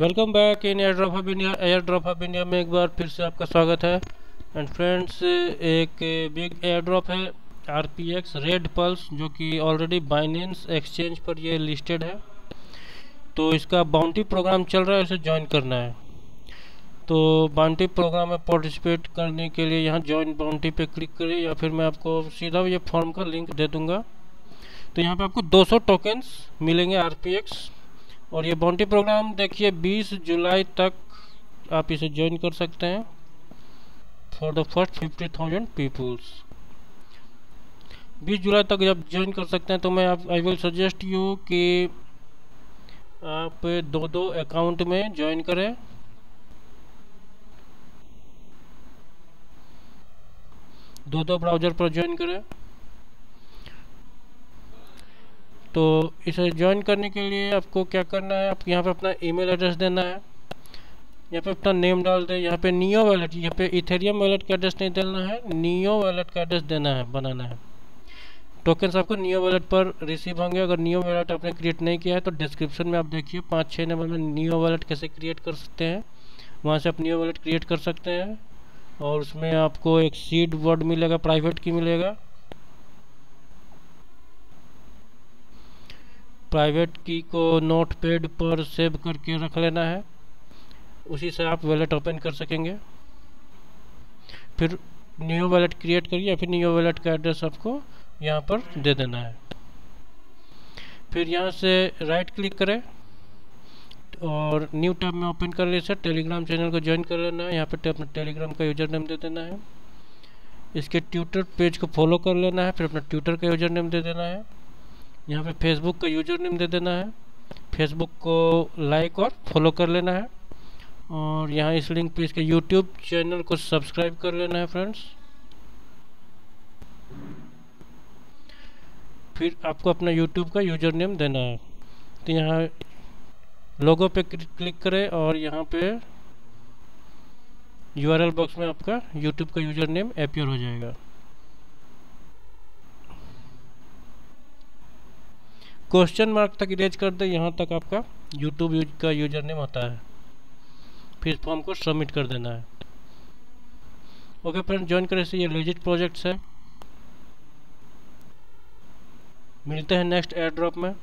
Welcome back in air drop of India air drop of India में एक बार फिर से आपका स्वागत है। एंड फ्रेंड्स एक बिग एयर ड्रॉप है R P X red pulse जो कि ऑलरेडी बाइनेंस एक्सचेंज पर ये लिस्टेड है। तो इसका बाउंटी प्रोग्राम चल रहा है, उसे ज्वाइन करना है। तो बाउंटी प्रोग्राम में पार्टिसिपेट करने के लिए यहाँ ज्वाइन बाउंटी पे क्लिक करें या फिर मैं आपको सीधा ये फॉर्म का लिंक दे दूँगा। तो यहाँ पे आपको 200 टोकन्स मिलेंगे आर पी एक्स और ये बाउंटी प्रोग्राम देखिए 20 जुलाई तक आप इसे ज्वाइन कर सकते हैं for the first fifty thousand peoples बीस जुलाई तक जब ज्वाइन कर सकते हैं तो मैं आप आई विल सजेस्ट यू कि आप दो दो अकाउंट में ज्वाइन करें। दो दो ब्राउज़र पर ज्वाइन करें। तो इसे ज्वाइन करने के लिए आपको क्या करना है? आप यहाँ पे अपना ईमेल एड्रेस देना है। यहाँ पे अपना नेम डाल दें। यहाँ पे नियो वैलेट यहाँ पे इथेरियम वैलेट का एड्रेस नहीं देना है। नियो वैलेट का एड्रेस देना है, बनाना है। टोकन्स आपको नियो वैलेट पर रिसीव होंगे। अगर नियो वैलेट आपने क्रिएट नहीं किया है तो डिस्क्रिप्शन में आप देखिए, पाँच छः नंबर में नियो वैलेट कैसे क्रिएट कर सकते हैं। वहाँ से आप नियो वैलेट क्रिएट कर सकते हैं। और उसमें आपको एक सीड वर्ड मिलेगा प्राइवेट की मिलेगा। प्राइवेट की को नोट पैड पर सेव करके रख लेना है। उसी से आप वैलेट ओपन कर सकेंगे। फिर न्यू वैलेट क्रिएट करिए, फिर न्यू वैलेट का एड्रेस आपको यहाँ पर दे देना है। फिर यहाँ से राइट क्लिक करें और न्यू टैब में ओपन कर लीजिए। टेलीग्राम चैनल को ज्वाइन कर लेना है। यहाँ पर अपना टेलीग्राम का यूज़र नेम दे देना है। इसके ट्विटर पेज को फॉलो कर लेना है। फिर अपना ट्विटर का यूज़र नेम दे देना है। यहाँ पे फेसबुक का यूज़र नेम दे देना है। फेसबुक को लाइक और फॉलो कर लेना है। और यहाँ इस लिंक पे इसके यूट्यूब चैनल को सब्सक्राइब कर लेना है फ्रेंड्स फिर आपको अपना यूट्यूब का यूज़र नेम देना है। तो यहाँ लोगो पे क्लिक करें और यहाँ पे यूआरएल बॉक्स में आपका यूट्यूब का यूज़र नेम अपियर हो जाएगा। क्वेश्चन मार्क तक इरेज कर दे, यहाँ तक आपका यूट्यूब यूज़ का यूज़र नेम होता है। फिर फॉर्म को सबमिट कर देना है। ओके फ्रेंड ज्वाइन करें से ये लेजिट प्रोजेक्ट्स है। मिलते हैं नेक्स्ट एयर ड्रॉप में।